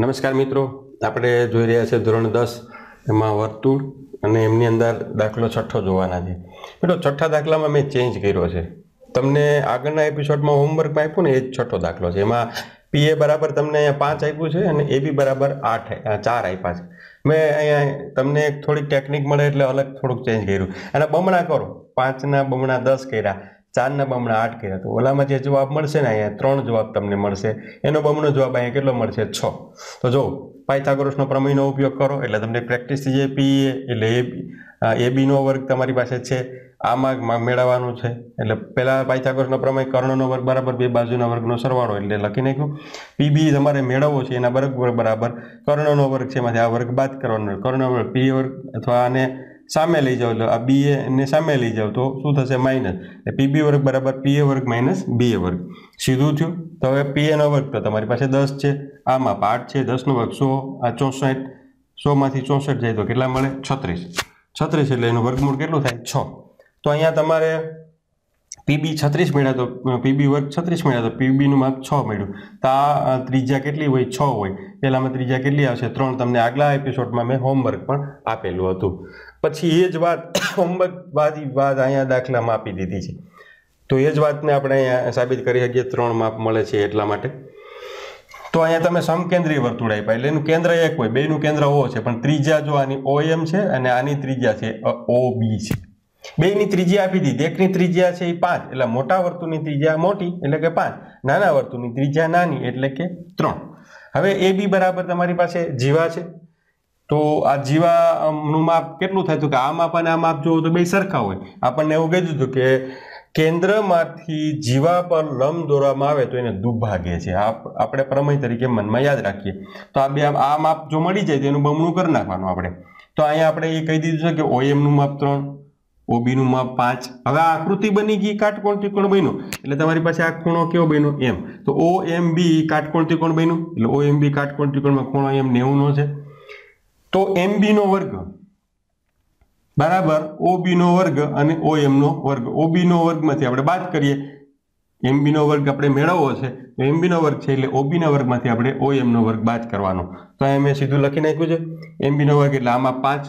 નમસ્કાર મિત્રો, આપણે જોઈ રહ્યા છે ધોરણ દસ, એમાં વર્તુળ અને એમની અંદર દાખલો છઠ્ઠો જોવાના છે. મિત્રો, છઠ્ઠા દાખલામાં મેં ચેન્જ કર્યો છે. તમને આગળના એપિસોડમાં હોમવર્કમાં આપ્યું ને, એ જ છઠ્ઠો દાખલો છે. એમાં પી એ બરાબર તમને અહીંયા પાંચ આપ્યું છે અને એ બી બરાબર આઠ ચાર આપ્યા છે. મેં અહીંયા તમને થોડીક ટેકનિક મળે એટલે અલગ થોડુંક ચેન્જ કર્યું. અને બમણા કરો. પાંચના બમણા દસ કર્યા. ચારના બમણા આઠ કર્યા તો ઓલામાં જે જવાબ મળશે ને અહીંયા ત્રણ જવાબ તમને મળશે. એનો બમણો જવાબ અહીંયા કેટલો મળશે? છ. તો જો, પાયથાગોરસનો પ્રમેયનો ઉપયોગ કરો, એટલે તમને પ્રેક્ટિસ જાય પી એટલે એ એ બીનો વર્ગ તમારી પાસે છે. આમાં મેળવવાનું છે. એટલે પહેલાં પાયથાગોરસનો પ્રમેય કર્ણનો વર્ગ, બરાબર બે બાજુના વર્ગનો સરવાળો એટલે લખી નાખ્યું. પી બી તમારે મેળવવો છે, એના વર્ગ બરાબર. કર્ણનો વર્ગ છે, એમાંથી આ વર્ગ બાદ કરવાનો. કર્ણ વર્ગ પી વર્ગ અથવા આને સામે લઈ જાઓ. એટલે આ બી ને સામે લઈ જાઓ. તો શું થશે? માઇનસ એ પીબી વર્ગ બરાબર પીએ વર્ગ માઇનસ બીએ વર્ગ. સીધું થયું? તો હવે પીએનો વર્ગ તો તમારી પાસે દસ છે. આમાં પાઠ છે. દસનો વર્ગ સો, આ ચોસઠ. સોમાંથી ચોસઠ જાય તો કેટલા મળે? છત્રીસ. છત્રીસ એટલે એનું વર્ગમૂળ કેટલું થાય? છ. તો અહીંયા તમારે પીબી છત્રીસ મળ્યા તો પીબી વર્ગ છત્રીસ મળ્યા તો પીબીનું માપ છ મળ્યું. તો આ ત્રીજા કેટલી હોય? છ હોય. પહેલામાં ત્રીજા કેટલી આવશે? ત્રણ. તમને આગલા એપિસોડમાં મેં હોમવર્ક પણ આપેલું હતું. પછી એ જ વાત અંબકવાદી વાત અહીંયા દાખલામાં આપી દીધી છે. તો એ જ વાતને આપણે અહીંયા સાબિત કરી શકીએ, ત્રણ માપ મળે છે એટલા માટે. તો અહીંયા તમે સમકેન્દ્રીય વર્તુળ આપ્યા, એટલે એનું કેન્દ્ર એક હોય, બેનું કેન્દ્ર ઓ છે, પણ ત્રિજ્યા જો આની ઓ એમ છે અને આની ત્રિજ્યા છે ઓ, બી છે. બેની ત્રિજ્યા આપી દીધી, એકની ત્રિજ્યા છે એ પાંચ, એટલે મોટા વર્તુળની ત્રિજ્યા મોટી, એટલે કે પાંચ, નાના વર્તુળની ત્રિજ્યા નાની, એટલે કે ત્રણ. હવે એ બી બરાબર તમારી પાસે જીવા છે તો આ જીવાનું માપ કેટલું થાય? તો કે આ માપ અને આ માપ જોવો તો બે સરખા હોય. આપણને એવું કહી દીધું કે કેન્દ્રમાંથી જીવા પર લંબ દોરવામાં આવે તો એને દુભાગે છે. આ આપણે પ્રમેય તરીકે મનમાં યાદ રાખીએ. તો આ બે આ માપ જો મળી જાય તો એનું બમણું કરી નાખવાનું આપણે. તો અહીંયા આપણે એ કહી દીધું છે કે ઓએમનું માપ ત્રણ ઓબીનું માપ પાંચ. હવે આકૃતિ બની ગઈ કાટકોણ ત્રિકોણ બન્યું. એટલે તમારી પાસે આ ખૂણો કેવો બન્યો? એમ. તો ઓ એમ બી કાટકોણ ત્રિકોણ બન્યું? એટલે ઓ એમ બી કાટકોણ ત્રિકોણમાં ખૂણો એમ નેવુંનો છે. તો એમ નો વર્ગ. બરાબર? ઓબીનો વર્ગ અને OM નો વર્ગ. ઓબીનો વર્ગમાંથી આપણે બાદ કરીએ. એમબીનો વર્ગ આપણે મેળવવો છે. તો એમબીનો વર્ગ છે એટલે ઓબીના વર્ગમાંથી આપણે OM નો વર્ગ બાદ કરવાનો. તો અહીંયા મેં સીધું લખી નાખ્યું છે. એમબીનો વર્ગ એટલે આમાં પાંચ.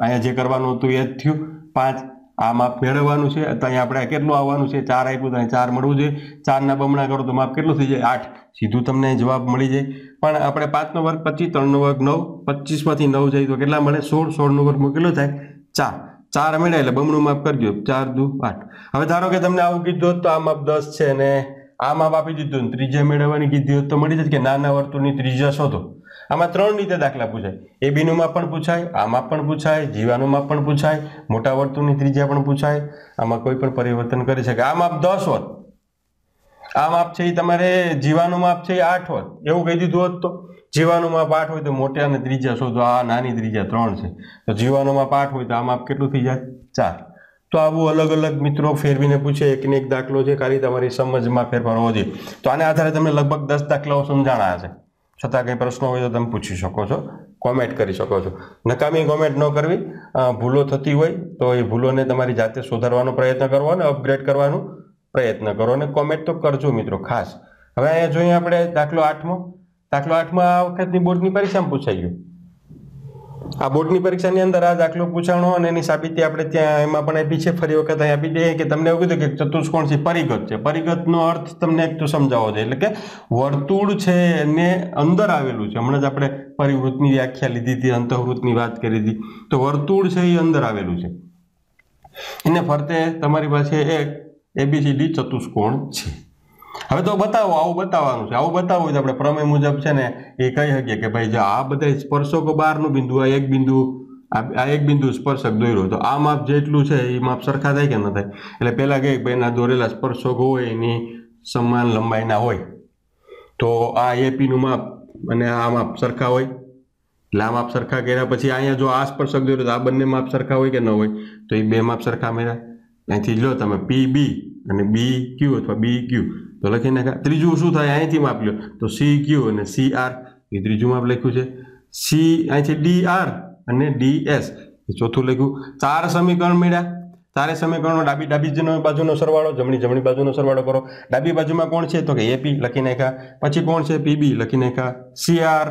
અહીંયા જે કરવાનું હતું એ જ થયું. પાંચ આ માપ મેળવવાનું છે. તો આપણે કેટલું આવવાનું છે? ચાર આપ્યું તો ચાર મળવું જોઈએ. ચારના બમણા કરો તો માપ કેટલું થઈ જાય? આઠ. સીધું તમને જવાબ મળી જાય. પણ આપણે પાંચનો વર્ગ પચીસ, ત્રણનો વર્ગ નવ. પચીસમાંથી નવ જાય તો કેટલા મળે? સોળ. સોળનો વર્ગ કેટલો થાય ચાર. ચાર મળ્યા એટલે બમણું માપ કરજો ચાર દુ આઠ. હવે ધારો કે તમને આવું કીધું તો આ માપ દસ છે અને આ માપ આપી દીધું ત્રીજા મેળવવાની કીધી હોત તો મળી જાય કે નાના વર્તુળની ત્રીજા શોધો. આમાં ત્રણ રીતે દાખલા પૂછાય. એ બીનું માપ પણ પૂછાય, આ માપ પણ પૂછાય, જીવાનું માપ પણ પૂછાય, મોટા વર્તુળની ત્રિજ્યા પણ પૂછાય. આમાં કોઈ પણ પરિવર્તન કરી શકે. આ માપ દસ હોત. આ માપ છે એ તમારે જીવાનું માપ છે એ આઠ હોત. એવું કહી દીધું હોત તો. જીવાનું માપ આઠ હોય તો મોટા અને ત્રીજા શોધો. આ નાની ત્રીજા ત્રણ છે. તો જીવાનું માપ આઠ હોય તો આ માપ કેટલું થઈ જાય? ચાર. તો આવું અલગ અલગ મિત્રો ફેરવીને પૂછે, એકને એક દાખલો છે, ખાલી તમારી સમજમાં ફેરફાર હોવો જોઈએ. તો આને આધારે તમને લગભગ દસ દાખલાઓ સમજાણા હશે. છતાં કંઈ પ્રશ્નો હોય તો તમે પૂછી શકો છો કોમેન્ટ કરી શકો છો. નકામી કોમેન્ટ ન કરવી. ભૂલો થતી હોય તો એ ભૂલોને તમારી જાતે સુધારવાનો પ્રયત્ન કરવો અને અપગ્રેડ કરવાનો પ્રયત્ન કરો અને કોમેન્ટ તો કરજો મિત્રો, ખાસ. હવે અહીંયા જોઈએ આપણે દાખલો આઠમો. દાખલો આઠમાં આ વખતની બોર્ડની પરીક્ષામાં પૂછાઈ ગયું. આ બોર્ડની પરીક્ષાની અંદર આ દાખલો પૂછાણો અને એની સાબિતી આપણે ત્યાં એમાં પણ આપી છે. ફરી વખત અહીં આપી દઈએ કે તમને એવું કીધું કે ચતુષ્કોણ છે પરિગત છે. પરિગતનો અર્થ તમને એક તો સમજાવો છે. એટલે કે વર્તુળ છે એને અંદર આવેલું છે. હમણાં જ આપણે પરિવૃતની વ્યાખ્યા લીધી હતી અંતઃવૃતની વાત કરી હતી. તો વર્તુળ છે એ અંદર આવેલું છે. એને ફરતે તમારી પાસે એક એબીસીડી ચતુષ્કોણ છે. હવે તો બતાવો, આવું બતાવવાનું છે. આવું બતાવવું આપણે પ્રમેય મુજબ છે ને એ કહી શકીએ કે ભાઈ જો આ બધા સ્પર્શકો બહારનું બિંદુ, આ એક બિંદુ, આ એક બિંદુ સ્પર્શક દોર્યો, તો આ માપ જેટલું છે એ માપ સરખા થાય કે ન થાય? એટલે પહેલાં કહે ભાઈ એના દોરેલા સ્પર્શકો હોય, એની સમાન લંબાઈના હોય. તો આ એપીનું માપ અને આ માપ સરખા હોય. એટલે આ માપ સરખા કર્યા પછી અહીંયા જો આ સ્પર્શક દોર્યો, તો આ બંને માપ સરખા હોય કે ન હોય? તો એ બે માપ સરખા મળ્યા. અહીંથી લો તમે પી બી અને બી ક્યુ અથવા બી ક્યુ તો લખી નાખ્યા ત્રીજું શું થાય? અહીંથી માપ લ્યો. તો સી ક્યુ અને સી આર એ ત્રીજું માપ લખ્યું છે. સી અહીંથી ડી આર અને ડી એસ એ ચોથું લખ્યું. ચાર સમીકરણ મળ્યા. ચારે સમીકરણો ડાબી ડાબી જનો બાજુનો સરવાળો. જમણી જમણી બાજુનો સરવાળો કરો. ડાબી બાજુમાં કોણ છે? તો કે એપી લખી નાખ્યા. પછી કોણ છે? પીબી લખી નાખ્યા. સીઆર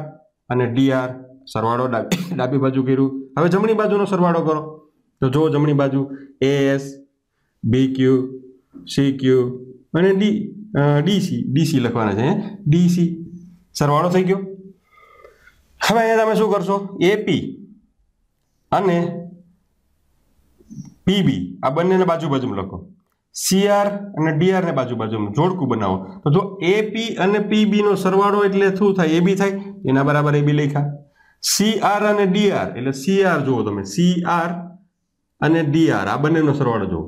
અને ડીઆર સરવાળો ડાબી ડાબી બાજુ કર્યું. હવે જમણી બાજુનો સરવાળો કરો. તો જો જમણી બાજુ. A S B Q C Q અને ડી ડીસી ડીસી લખવાના છે ડીસી સરવાળો થઈ ગયો. હવે અહીંયા તમે શું કરશો? એપી અને પીબી આ બંનેને બાજુ બાજુમાં લખો સીઆર અને ડીઆર ને બાજુ બાજુમાં જોડકું બનાવો. તો જો એપી અને પીબી નો સરવાળો એટલે શું થાય? એબી થાય. એના બરાબર એબી લખ્યા. સીઆર અને ડીઆર એટલે સીઆર જુઓ તમે. સીઆર અને ડીઆર આ બંનેનો સરવાળો જુઓ.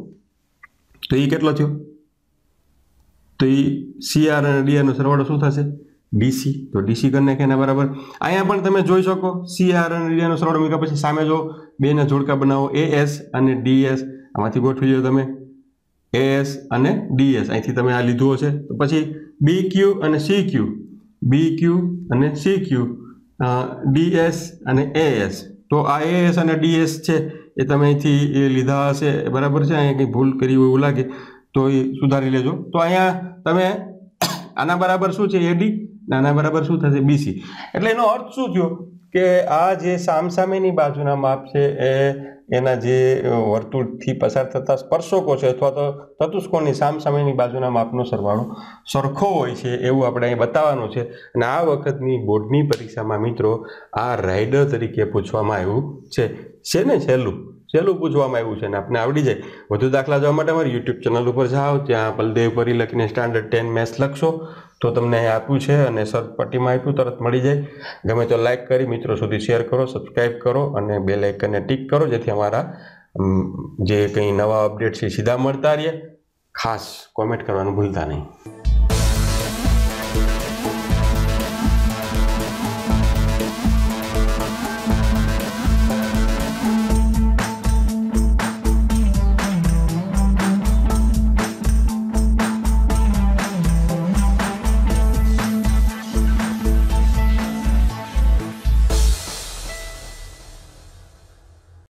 તો એ કેટલો થયો? તો એ સીઆર અને ડીઆરનો સરવાળો શું થશે? ડીસી તો ડીસી કરી નાખે એના બરાબર? અહીંયા પણ તમે જોઈ શકો સીઆર અને ડીઆરનો સરવાળો મૂક્યા પછી સામે જો બેના જોડકા બનાવો એએસ અને ડીએસ આમાંથી ગોઠવી લો તમે. એએસ અને ડીએસ અહીંથી તમે આ લીધું હશે. તો પછી બી ક્યુ અને સી ક્યુ બી ક્યુ અને સી ક્યુ ડીએસ અને એએસ તો આ એએસ અને ડીએસ છે. એ તમે અહીંથી એ લીધા હશે. બરાબર છે? અહીંયા કંઈ ભૂલ કરી હોય એવું લાગે. તો એ સુધારી લેજો. તો અહીંયા તમે આના બરાબર શું છે? એડી આના બરાબર શું થશે? બીસી એટલે એનો અર્થ શું થયો? કે આ જે સામસામેની બાજુના માપ છે એ એના જે વર્તુળથી પસાર થતા સ્પર્શકો છે અથવા તો ચતુષ્કોણની સામસામેની બાજુના માપનો સરવાળો સરખો હોય છે એવું આપણે અહીં બતાવવાનું છે. અને આ વખતની બોર્ડની પરીક્ષામાં મિત્રો આ રાઇડર તરીકે પૂછવામાં આવ્યું છે. છે ને છેલ્લું? છેલ્લું પૂછવામાં આવ્યું છે અને આપને આવડી જાય, વધુ દાખલા જોવા માટે અમારી યુટ્યુબ ચેનલ ઉપર જાઓ, ત્યાં બલદેવ પરી લખીને સ્ટાન્ડર્ડ ટેન મેથ્સ લખશો, તો તમને અહીં આપ્યું છે અને સર્ચ પટ્ટીમાં આપ્યું, તરત મળી જાય. ગમે તો લાઇક કરી મિત્રો સુધી શેર કરો સબસ્ક્રાઈબ કરો અને બે લાઇકનને ટીક કરો, જેથી અમારા જે કંઈ નવા અપડેટ છે સીધા મળતા રહીએ ખાસ કોમેન્ટ કરવાનું ભૂલતા નહીં.